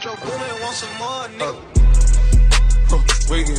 Joe Boomin want some more, nigga. Uh, uh, wiggy,